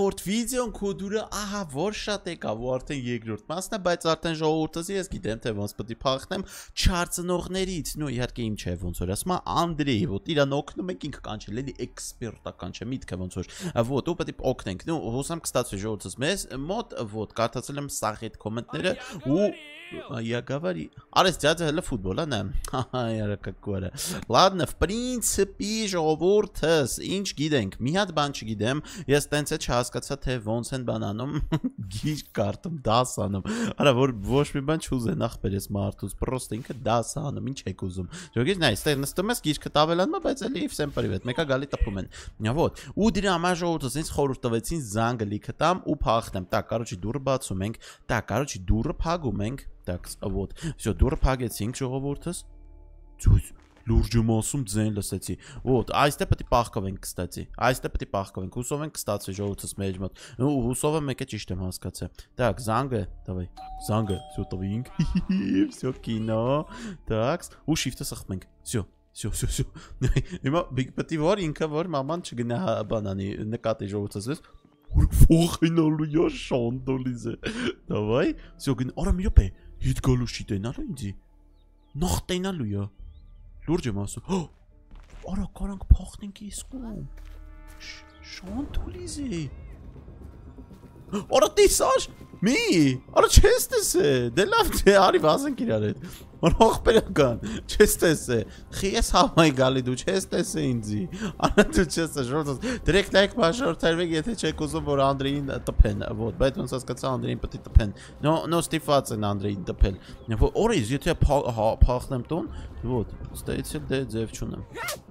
նախորդ վիդեոն կոդուրը ահա որ շատ եկավ ու արդեն երկրորդ մասն է, բայց արդեն ժողովուրդը ես գիտեմ թե ոնց պետք է փախնեմ չարծնողներից, նո իհարկե իմ չէ ոնց որ ասում Անդրեյ, ոտ իրան օգնում եք ինքը կանչել, էլի էքսպերտական չէ, միտքը ոնց որ ոտ ու պետք է օգնենք։ Նո հուսամ կստացվի ժողովուրդս մեզ մոտ ոտ կարդացել եմ սաղ այդ կոմենտները ու Я говори. Արես դյաձը հələ ֆուտբոլ է, նե։ Հա, яра какое. Ладно, в принципе, ժողովուրդս, ինչ գիտենք։ Մի հատ բան չգիտեմ, ես տենց է չհասկացա թե ոնց են բանանում գիրք կարդում, դաս անում։ Արա որ ոչ մի բան չուզեն ախպեր ես մարդուց, պրոստը ինքը դաս անում, ինչ եք ուզում։ Ժողովուրդ, նայ, ստեղ նստում ես գիրքը տավելանում է, բայց էլի всем привет։ Մեկը գալի տպում են։ Вот։ Ու դրա համար ժողովուրդս ինձ խորհուրդ տվեցին զանգը լիքը տամ ու փախնեմ։ Տա, короче, դուրը բացում ենք։ Տա, короче, դուրը փակում ենք Так, вот. Всё, դուրը փակեցինք ժողովուրդս։ Ցույց լուրջում ասում ձեն լսեցի։ Ոտ, այստե պետք է պահկվենք, կստացի։ Այստե պետք է պահկվենք, հուսով ենք կստացվի ժողովրդս մեր մոտ։ Ու հուսով եմ եկա ճիշտ եմ հասկացա։ Так, զանգը, давай։ Զանգը, всё տվինք։ Всё кино։ Так, ու shift-ը սխմենք։ Всё։ Всё, всё, всё։ Հիմա բիգ պետք է որ ինքը որ մաման չգնա հա, բանանի նկատի ժողովրդս ես։ Ուխինալու յա շանդոլիզե։ Давай, всё գնա։ Արա մի ոպե։ Հիտ գալու շիտենալու ինձի։ Նախտենալու յա։ Լուրջ եմ ասում։ Արա կարանք փախնենք իսկում։ Շանդոլիզը։ Արա տեսար։ Մի, արա չես տեսե։ Դե լավ թե արի վազենք իրար հետ։ Որ ողբերական, չես տեսե։ Խի ես համայ գալի դու չես տեսե ինձի։ Արա դու չես շորտս։ Դրեք լայք բաշորթերվեք, եթե չեք ուզում որ Անդրեին տփեն, ոտ, բայց ոնց հասկացա Անդրեին պետք է տփեն։ Նո, նո ստիփած են Անդրեին տփել։ Որ օրից եթե փախնեմ տուն, ոտ, ստեցել դե ձև չունեմ։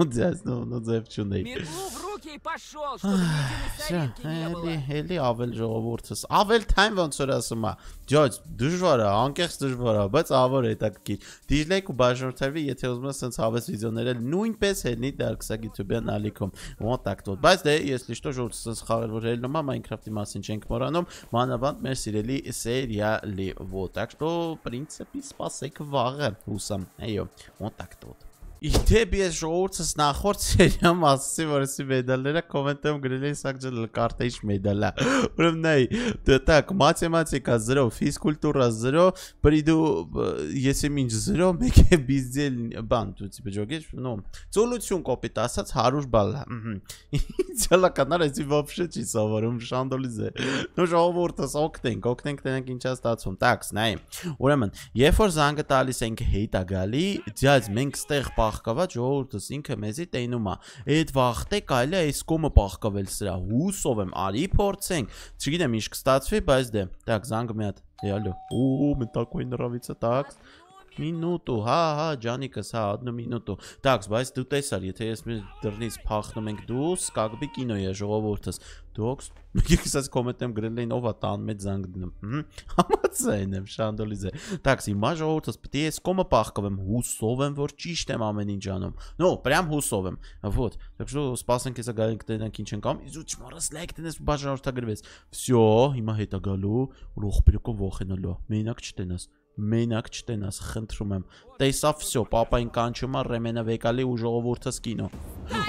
Он ձեզնով նո ձև չունեի։ Միրգու в руки пошёл, чтобы нигде не было։ Էլի ավել ժողովուրդս։ Ավել time ոնց որ ասում է։ Ջոջ, դժվար է, անկեղծ դժվար է, բայց ավար է հետաքրքիր։ Դիժլայք ու բաժանորդարվի, եթե ուզում ես սենց հավես վիդեոներ էլ նույնպես հելնի դարքսակ YouTube-յան ալիքում։ Կոնտակտ ոտ։ Բայց դե ես լիշտո ժողովուրդ սենց խաղել որ հելնում է Minecraft-ի մասին չենք մոռանում, մանավանդ մեր սիրելի սերիալի ոտ։ Так что, в принципе, спасեք վաղը, հուսամ։ Այո, կոնտակտ ոտ։ Իդեպ ես ժողովուրդս նախորդ սերիամ ասացի, որ էսի մեդալները կոմենտում գրել էին սակջել կարտեիշ մեդալա։ Ուրեմն նայ, դե так, математика 0, физкультура 0, приду если ինչ 0, մեկ է բիզել բան, դու տիպը ջոգես, ну, ծոլություն կոպիտ ասած 100 բալ։ Իդեալա կանալ էսի вообще չի սովորում շանդոլիզ է։ Ну ժողովուրդս օգնենք, օգնենք տենենք ինչա ստացվում։ Так, նայ։ Ուրեմն, երբ որ զանգը տալիս ենք հեյտա գալի, դիած մենք ստեղ պահկաված ժողովուրդս ինքը մեզի տենում է։ Այդ վախտե կարելի է այս կոմը պահկավել սրա։ Հուսով եմ, արի փորձենք։ Չգիտեմ ինչ կստացվի, բայց դե։ Так, զանգը մի հատ։ Յալո։ Ու, мы такой нравится, так։ Մինուտու, հա, հա, ջանիկս, հա, одну минуту։ Так, բայց դու տեսար, եթե ես մեր դռնից փախնում ենք դուս, կագբի կինո է ժողովուրդս։ Դոքս, մեկը ասած կոմենտեմ գրել էին ով է տան մեծ զանգ դնում։ Հմ, Համաձայն եմ, շանդոլիզ է։ Так, հիմա ժողովուրդս պետք է ես կոմը պահկվեմ, հուսով եմ, որ ճիշտ եմ ամեն ինչ անում։ No, прям հուսով եմ։ Вот, так что սպասենք հեսա գալենք տենանք ինչ ենք ամ։ Իզուց մորս լայք տնես բաժանորդագրվեց։ Всё, հիմա հետա գալու, ռոխբերիկով ողենալու։ Մենակ չտենաս մենակ չտենաս, խնդրում եմ։ Տեսավ всё, papayin կանչում է Ռեմենը վեկալի ու ժողովուրդս կինո։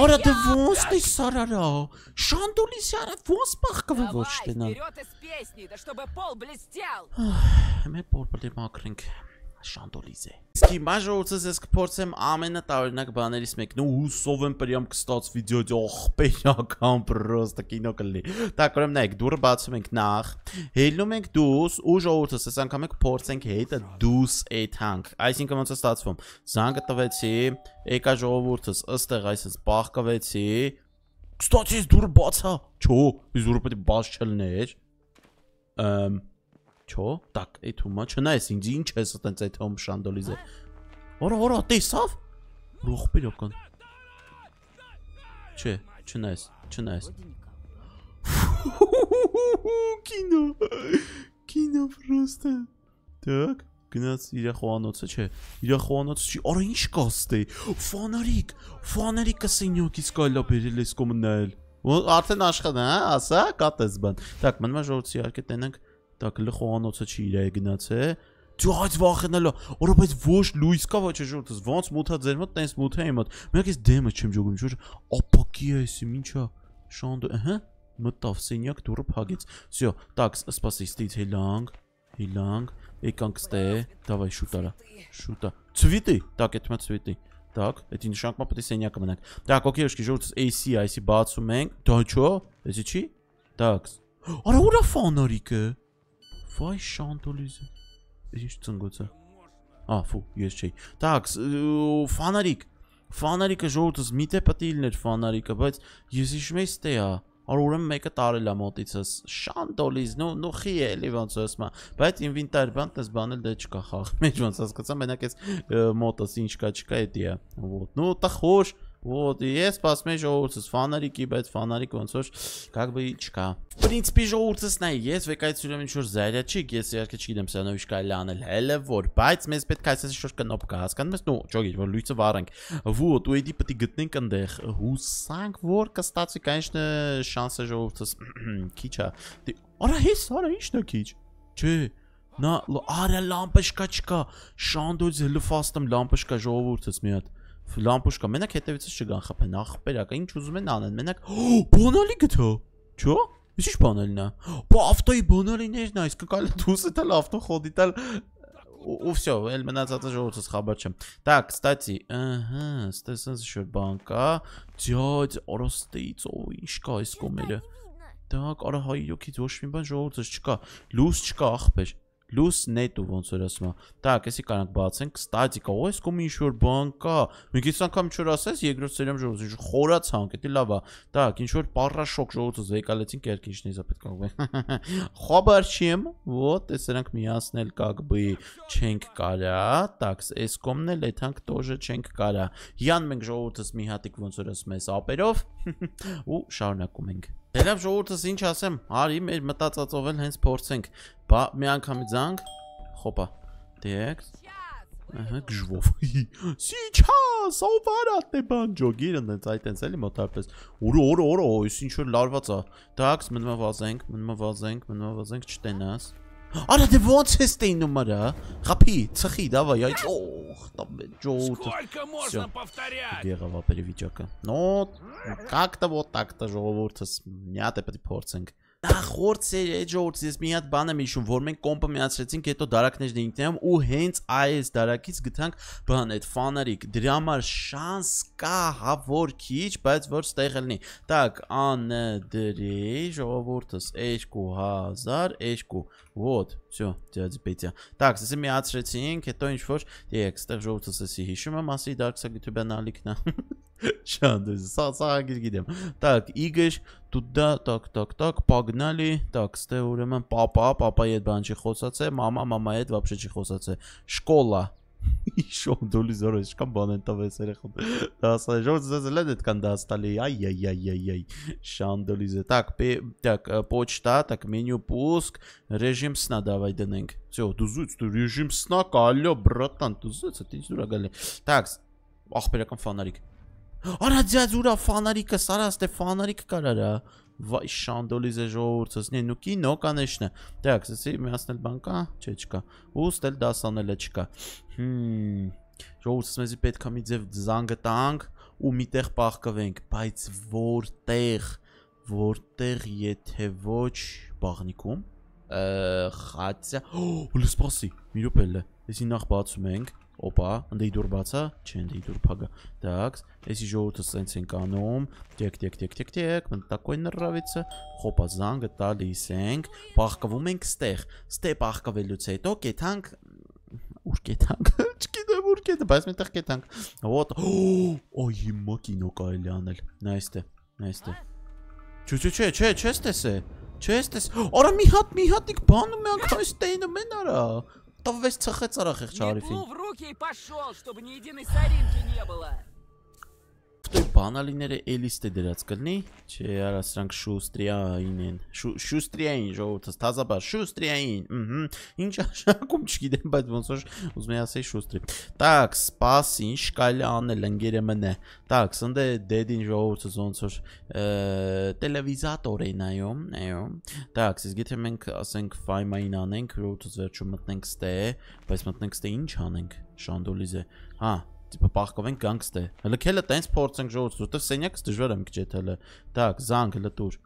Արա դե ոնց տեսար արա։ Շանդոլիս արա ոնց պահկվի ոչ Давай, տենալ։ вперед из песни, да чтобы пол блестел. Մե պորպլի մակրենք շանդոլիզ է։ Իսկ հիմա ժողովուրդս ես կփորձեմ ամենատարօրինակ բաներից մեկն ու հուսով եմ պրյամ կստացվի դյոջ ողբերական պրոստը կինո կլի։ Так, ուրեմն նայեք, դուրը բացում ենք նախ, հելնում ենք դուս ու ժողովուրդս այս անգամ ենք փորձենք հետը դուս էթանք։ Այսինքն ոնց է ստացվում։ Զանգը տվեցի, եկա ժողովուրդս ըստեղ այսպես բախկվեցի։ Ստացի դուրը բացա։ Չո, ես դուրը պետք է բաց չլներ։ Ամ Չո, так, այդ հումա չնայես ինձ ինչ ես այտենց այդ հում շանդոլիզը։ Որա, որա, տեսավ։ Ռոխբերական։ Չէ, չնայես, չնայես։ Կինո։ Կինո պրոստը։ Так, գնաց իր խոհանոցը, չէ։ Իր խոհանոցը չի, արա ինչ կաստե։ Ֆանարիկ, ֆանարիկը սենյակից կարելի է բերել էս կոմնալ։ Արդեն աշխատն է, հա, ասա, կատես բան։ Так, մնում է ժողովրդի իհարկե տենանք Так լխոանոցը չի իր գնացե։ Դու այդ վախենալա, օրա բայց ոչ լույս կա ոչ ժողովրդս, ոնց մութա ձեր մոտ, տենց մութա իմ մոտ։ Մենակ ես դեմը չեմ ջոգում, շուտ ապակի է էսի, ինչա։ Շանդ, ըհը։ մտավ սենյակ դուրը փագեց։ Всё, так, սպասի, ստից հիլանք, հիլանք, եկանք ստե, давай շուտ արա։ Շուտա։ Цветы, так, это мы цветы։ Так, эти նշանակում պետք է սենյակը մնանք։ Так, окей, ушки, ժողովուրդ AC, AC բացում ենք։ Դա չո՞, էսի չի։ Так։ Արա ուրա ֆանարիկը։ Վայ շանտոլիզը։ Ինչ ծնգոցը։ Ա, ֆու, ես չի։ Так, ֆանարիկ։ Ֆանարիկը ժողովուրդս միտե պետք է լիներ ֆանարիկը, բայց ես հիշում եմ ստե է։ Արա ուրեմն մեկը տարել է մոտիցս։ Շանդոլիզ, նո նո խի է, էլի ոնց ասում եմ։ Բայց ինվենտար բան տես բանել դե չկա խաղ։ Մեջ ոնց հասկացա, մենակ այս մոտոս ինչ կա չկա էդի է։ Вот, ну, та хошь Вот, и ես սպասում եմ ժողովուրդս ֆանարիկի, բայց ֆանարիկ ոնց որ как бы չկա։ В принципе, ժողովուրդս նայ, ես վեկայցուրեմ ինչ որ զայրաչիկ, ես իհարկե չգիտեմ սրանով ինչ կարելի անել, հələ որ, բայց մեզ պետք է այսպես ինչ-որ կնոպկա, հասկանում ես, նո, ճոգի, որ լույսը վառենք։ Вот, ու էդի պետք է գտնենք այնտեղ։ Հուսանք, որ կստացվի, конечно, շանսը ժողովուրդս քիչ է։ դե, Արա հես, արա ի՞նչն է քիչ։ Չէ, նա արա լամպաշկա չկա։ Շանդոց լֆաստım լամպաշկա ժողովուրդս մի հատ լամպուշկա մենակ հետևիցս չգան խփեն ախպերակա ինչ ուզում են անեն մենակ բանալի գտա չո Ինչ բանալին է։ Բա ավտոյի բանալիներն է, իսկ կարելի դուսը տալ ավտո խոդի տալ ու всё, էլ մնացածը ժողովրդից խաբար չեմ։ Так, кстати, ահա, ստեսնս շուտ բան կա։ Դյոդ, օրոստից, ո ինչ կա այս կոմերը։ Так, արա հայ յոքից ոչ մի բան ժողովրդից չկա։ Լույս չկա ախպեր լուս նետու ոնց որ ասում է։ Так, էսի կանանք բացենք, ստատիկա, ո՞ս կոմ ինչ որ բան կա։ Մի քիչ անգամ չոր ասես, երկրորդ սերիամ ժողովուրդ, ինչ խորացանք, դա լավ է։ Так, ինչ որ պարաշոկ ժողովուրդը զեկալեցին կերքինչն իզա պետք է։ Խաբար չեմ, вот, տեսրանք միացնել как бы չենք կարա։ Так, էս կոմն էլ այդանք тоже չենք կարա։ Յան մենք ժողովուրդս մի հատիկ ոնց որ ասում ես ապերով ու շարունակում ենք։ Դերավ ժողովուրդս ինչ ասեմ, արի մեր մտածածով էլ հենց փորձենք։ Բա մի անգամից զանգ, խոպա։ Դեք։ Ահա գժվով։ Сейчас, ովարատ է բանջո, գիրն դենց այտենց էլի մոտարպես։ Օրը, օրը, օրը, այս ինչ որ լարված է։ Դաքս մնա վազենք, մնա վազենք, մնա վազենք չտենաս։ Արա դե ոնց ես տեի նոմարը, խապի, ծխի, դավայ, այդ օխ, տաբեն, ջոուտ։ Сколько Եղավ ապերի վիճակը։ Նո, как-то вот так-то ժողովուրդս մի հատ է պետք փորձենք Նախորդ սերի Ջորջ ես մի հատ բան եմ հիշում, որ մենք կոմպը միացրեցինք, հետո դարակներն ինքնեմ ու հենց այս դարակից գտանք բան այդ ֆանարիկ։ Դրա համար շանս կա, հա որ քիչ, բայց որ ստեղ լինի։ Так, անը դրի ժողովուրդս 2002 Вот, всё, дядя Петя. Так, սա միացրեցինք, հետո ինչ որ, դեք, ստեղ ժողովուրդս էսի հիշում եմ, ասի դարքսագիտուբյան ալիքնա։ Шанды, սաղագիր Так, Игорь, туда, так, так, так, погнали. Так, ստե ուրեմն papa, papa-ի հետ բան չի խոսացե, mama, mama-ի հետ вообще չի խոսացե։ Շկոլա։ Իշոն դոլի զորը ինչքան բան են տվել երեխան։ Դասա ժողովուրդ զեզ լեդ այդքան դաստալի։ Այ այ այ այ այ։ Շանդոլիզը։ Так, так, почта, так, меню пуск, режим сна давай դնենք։ Всё, դուզուց, դու режим сна, алло, братан, դուզուց, ты дура գալի։ Так, ախպերական ֆանարիկ։ Արա ձյաձ ուրա ֆանարիկը, սարաստե ֆանարիկ կարարա։ Վայ շանդոլիզե ժողովուրդս, նե նու կինո կանեշնը։ Так, սսի միացնել բան կա, չէ չկա։ Ու ստել դասանելը չկա։ Հմ։ Ժողովուրդս մեզի պետք է մի ձև զանգը տանք ու միտեղ պահկվենք, բայց որտեղ, որտեղ եթե ոչ բաղնիկում, խացա։ Ու լսպասի, մի րոպե։ Էսի նախ բացում ենք Opa, ընդ իդուր բացա, չէ, ընդ իդուր փագա։ Так, էսի ժողովուրդը սենց են կանում։ Տեք, տեք, տեք, տեք, տեք, մեն такой нравится։ Հոպա զանգը տալիս ենք, բախկվում ենք ստեղ։ Ստե բախկվելուց հետո կեթանք ուր կետանք, չգիտեմ ուր կետը, բայց մենտեղ կետանք։ Вот. Օ, հիմա կինո կարելի անել։ Նայստե, նայստե։ Չէ, չէ, չէ, չէ, չես տեսե։ Չես տես։ Արա մի հատ, մի հատիկ բանում ենք այս տեյնը մեն արա։ Да весь цех и царах их чарифи. руки и пошел, чтобы ни единой соринки не было. Դե բանալիները էլիստ է դրած կլնի, չէ, արա սրանք շուստրիային են։ Շուստրիային ժողովուրդս թազաբար շուստրիային։ Ըհը։ Ինչ աշակում չգիտեմ, բայց ոնց որ ուզում եմ ասել շուստրի։ Так, սպաս ինչ կարելի անել ընկերը մնա։ Так, սնդե դեդին ժողովուրդս ոնց որ տելևիզատոր է նայում, նայում։ Так, իսկ եթե մենք ասենք ֆայմային անենք, ժողովուրդս վերջում մտնենք ստե, բայց մտնենք ստե ինչ անենք։ Շանդոլիզե։ Հա, տիպը պահկովենք գանքս դե։ Հələ քելը տենց փորձենք ժողովուրդ, որտեվ սենյակս դժվար եմ գճեթ հələ։ Так, զանգ լտուր։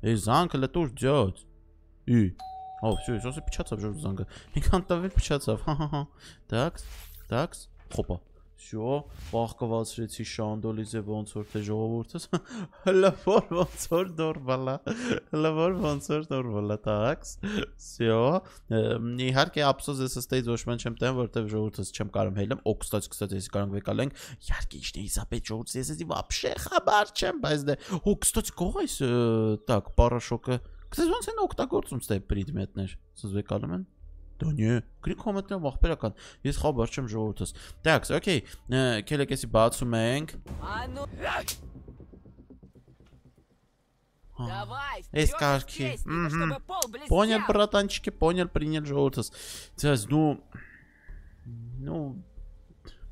Էй զանգ լտուր ջոց։ Ի։ Ո, всё, սոսը փչացավ ժողովուրդ զանգը։ Ինքան տվել փչացավ։ Հա հա հա։ Так, так, хопа։ Всё, բաղկացրեցի Շանդոլիզե ոնց որ թե ժողովուրդս։ Հələ որ ոնց որ նորմալա։ Հələ որ ոնց որ նորմալա տաքս։ Всё։ Իհարկե ափսոս ես ստեյց ոչ ման չեմ տեն, որտեվ ժողովուրդս չեմ կարող հելեմ։ Օ, կստաց, կստաց, ես կարող վեկալենք։ Իհարկե իշտ է Իսաբետ ժողովուրդս, ես էսի вообще խաբար չեմ, բայց դե։ Օ, կստաց, կողայս так, պարաշոկը։ Կստաց ոնց են օգտագործում ստե պրիդմետներ։ Սուզ վեկալում են։ Да не, գրի կոմենտներով ախպերական։ Ես խաբար չեմ ժողովրդս։ Так, օքեյ, քելեկեսի բացում ենք։ А ну, давай, Есть вперед карки. естественника, Мгм. чтобы пол блестел. Понял, братанчики, понял, принял ժողովրդս։ Ձեզ նու նու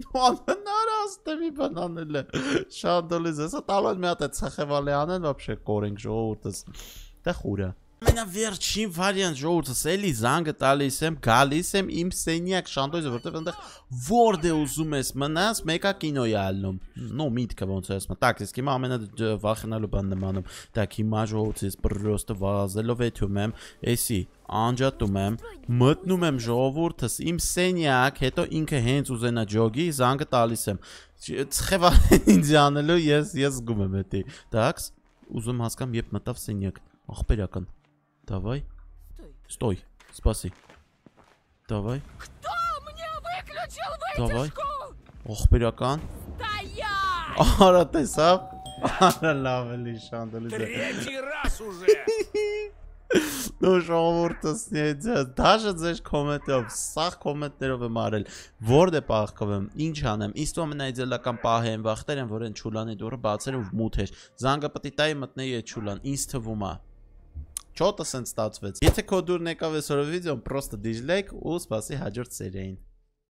Ну, անհնարած դե մի բան անել է։ Շանդոլիզ, հեսա տալոն մի հատ է ցխևալի անեն вообще կորենք ժողովուրդս։ Դա խուրա։ ամենավերջին վարիանտ ժողովուրդս էլի զանգը տալիս եմ, գալիս եմ իմ սենյակ շանտոյզը, որտեվ այնտեղ որդ է ուզում ես մնաս, մեկա կինոյ է ալնում։ Նո միտքը ոնց ես մտա, իսկ հիմա ամենա վախենալու բան նմանում։ Դա հիմա ժողովուրդից պրոստը վազելով եթում եմ, էսի անջատում եմ, մտնում եմ ժողովուրդս իմ սենյակ, հետո ինքը հենց ուզենա ջոգի, զանգը տալիս եմ։ Ցխեվա ինձ անելու ես ես զգում եմ դա։ Դաքս ուզում հասկամ, երբ մտավ սենյակ, ախպերական Давай. Стой. Стой. Спаси. Давай. Кто мне выключил Давай. вытяжку? Ախպերական։ Стоять! Արա տեսավ։ Արա լավ էլի շանդելիզը։ Третий раз уже! Նո ժողովուրդս նեջա, դաժե ձեր կոմենտով, սախ կոմենտներով եմ արել, որդ է պահկվում, ինչ անեմ, ինձ թվում է նայձելական պահ եմ, վախտեր եմ, որ են չուլանի դուրը բացել ու մութ էր, զանգը պտի տայի մտնեի է չուլան, ինձ թվում է, Չոտը սենց ստացվեց։ Եթե քո դուրն եկավ այսօր վիդեոն, պրոստը դիջլայք ու սպասի հաջորդ սերիային։